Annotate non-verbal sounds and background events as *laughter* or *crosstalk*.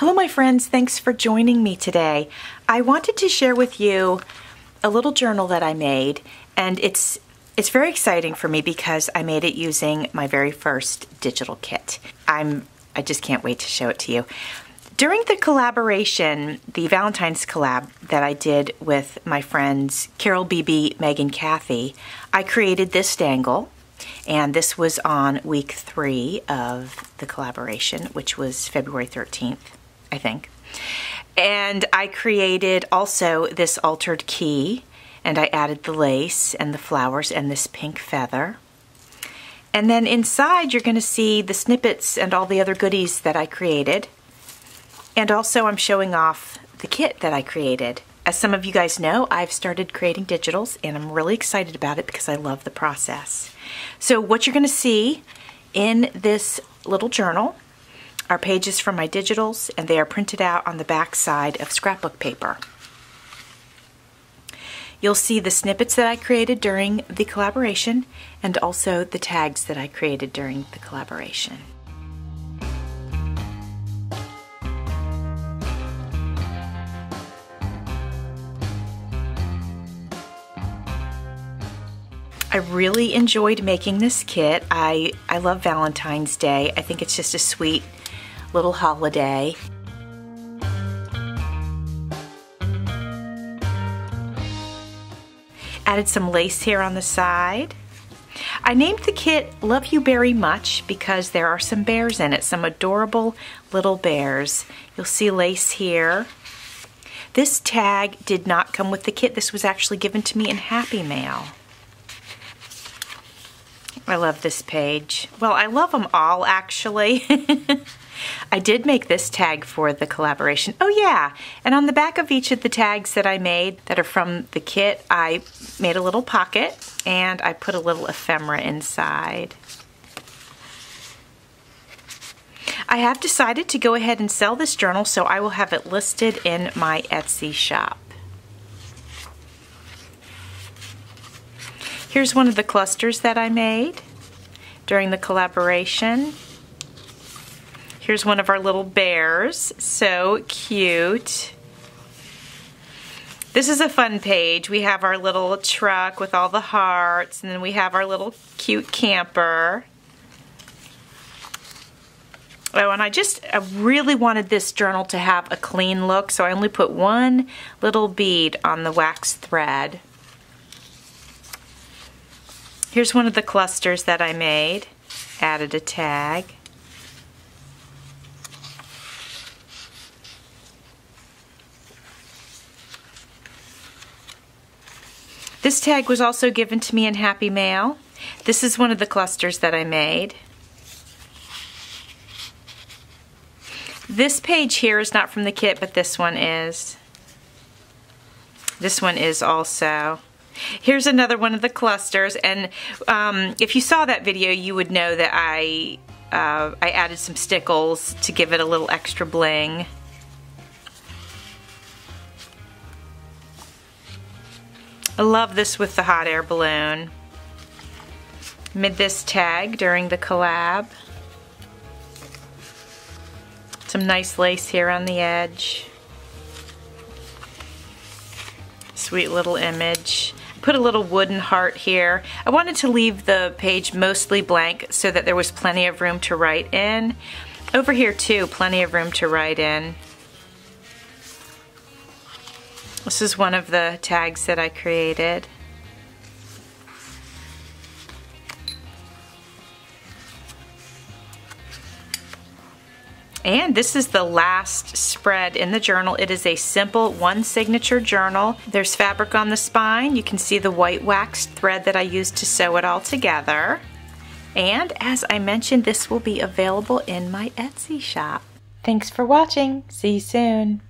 Hello my friends, thanks for joining me today. I wanted to share with you a little journal that I made and it's it's very exciting for me because I made it using my very first digital kit. I'm I just can't wait to show it to you. During the collaboration, the Valentine's collab that I did with my friends Carol BB, Megan Kathy, I created this dangle and this was on week three of the collaboration, which was February 13th. I think. And I created also this altered key and I added the lace and the flowers and this pink feather. And then inside you're going to see the snippets and all the other goodies that I created. And also I'm showing off the kit that I created. As some of you guys know, I've started creating digitals and I'm really excited about it because I love the process. So what you're going to see in this little journal are pages from my digitals and they are printed out on the back side of scrapbook paper. You'll see the snippets that I created during the collaboration and also the tags that I created during the collaboration. I really enjoyed making this kit. I, I love Valentine's Day. I think it's just a sweet little holiday. Added some lace here on the side. I named the kit Luv You Beary Much because there are some bears in it, some adorable little bears. You'll see lace here. This tag did not come with the kit. This was actually given to me in Happy Mail. I love this page. Well, I love them all actually. *laughs* I did make this tag for the collaboration. Oh yeah, and on the back of each of the tags that I made that are from the kit, I made a little pocket and I put a little ephemera inside. I have decided to go ahead and sell this journal, so I will have it listed in my Etsy shop. Here's one of the clusters that I made during the collaboration. Here's one of our little bears. So cute. This is a fun page. We have our little truck with all the hearts, and then we have our little cute camper. Oh, and I just I really wanted this journal to have a clean look, so I only put one little bead on the wax thread. Here's one of the clusters that I made. Added a tag. This tag was also given to me in Happy Mail. This is one of the clusters that I made. This page here is not from the kit, but this one is. This one is also. Here's another one of the clusters, and um, if you saw that video, you would know that I uh, I added some stickles to give it a little extra bling. I love this with the hot air balloon. Made this tag during the collab. Some nice lace here on the edge. Sweet little image. Put a little wooden heart here. I wanted to leave the page mostly blank so that there was plenty of room to write in. Over here too, plenty of room to write in. This is one of the tags that I created. And this is the last spread in the journal. It is a simple one signature journal. There's fabric on the spine. You can see the white wax thread that I used to sew it all together. And as I mentioned, this will be available in my Etsy shop. Thanks for watching. See you soon.